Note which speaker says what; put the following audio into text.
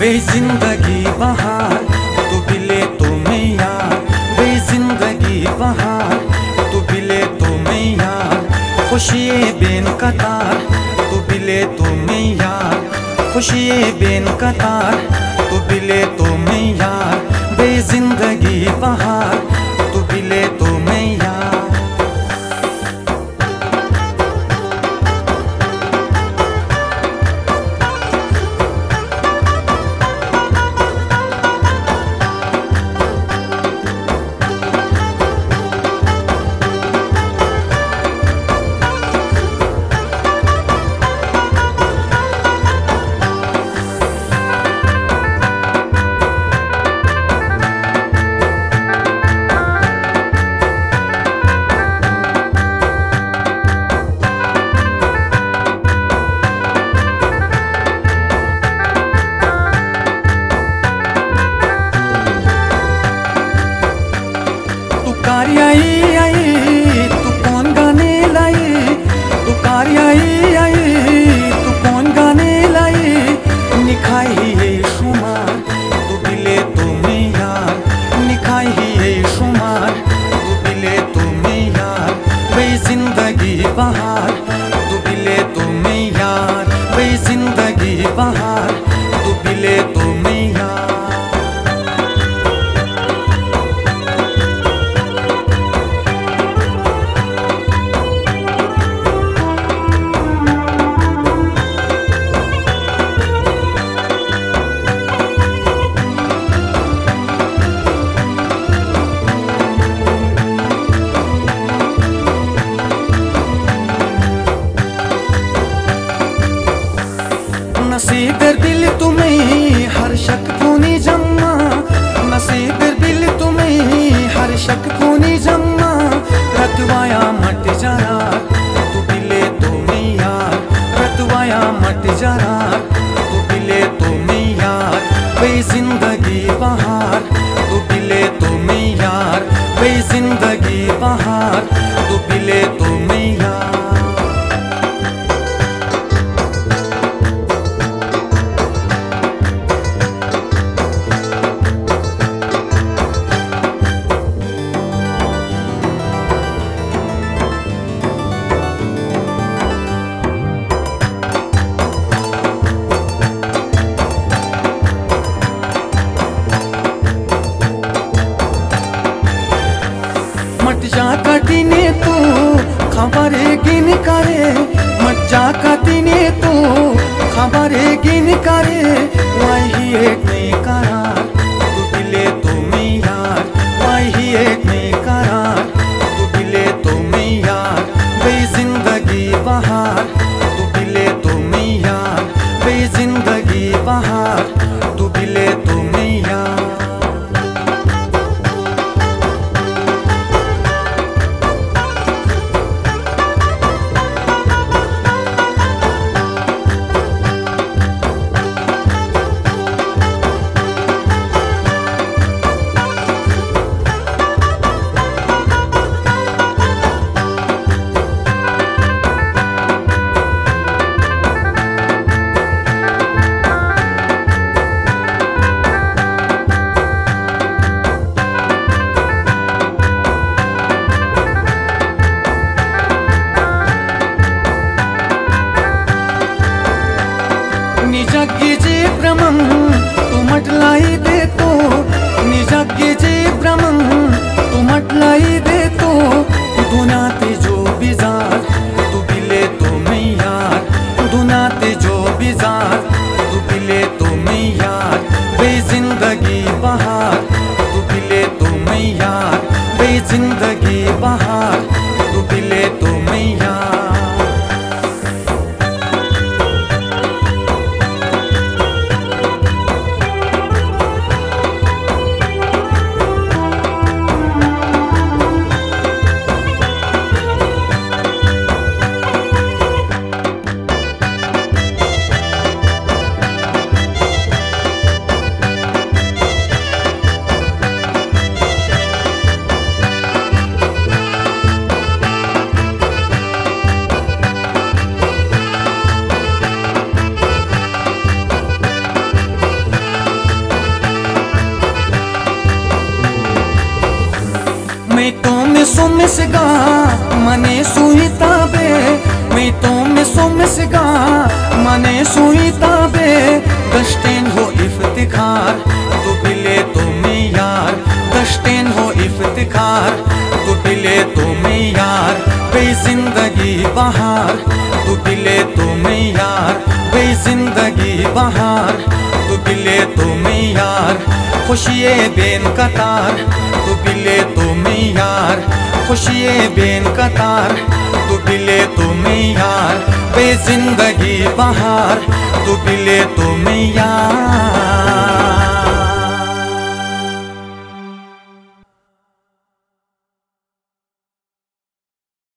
Speaker 1: वे ज़िंदगी बहार तू बिले तो मैया वे ज़िंदगी बहार तू बिले तो मैया खुशी बेन कतार तू बिले तो मैया खुशी बेन कतार तू बिले तो मैया वे ज़िंदगी बहार कारी आई वही ज़िंदगी बहार तू खिले तुम्हें यार वही ज़िंदगी बहार। खबरे गिन करे मज्जा कतिने तू। खबरे गिन करे लगी बहार तू तो मैया सोमसगा, मने सुई ताबे। मैं तो में सोमसगा, मने सुई ताबे। दस्टेन हो इफ्तिखार, तू बिले तो मैं यार। दस्टेन हो इफ्तिखार, तू बिले तो मैं यार। बे ज़िंदगी बहार, तू बिले तो मैं यार। बे ज़िंदगी बहार, तू बिले तो मैं यार। खुशिए बेन कतार, तू बिले तो मैं यार। खुशिए बेन कतार, तू बिले तो मैं यार बे ज़िंदगी बहार, तू बिले तो यार।